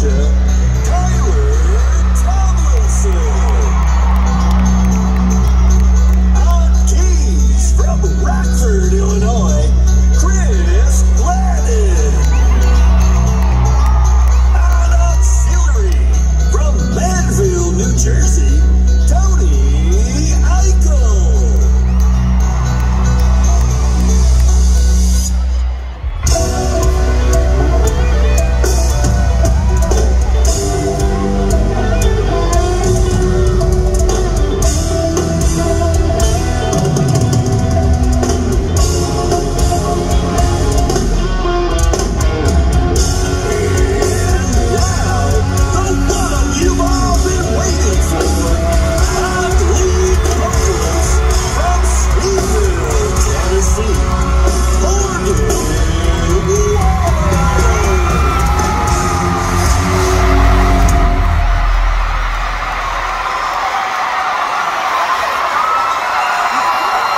Georgia,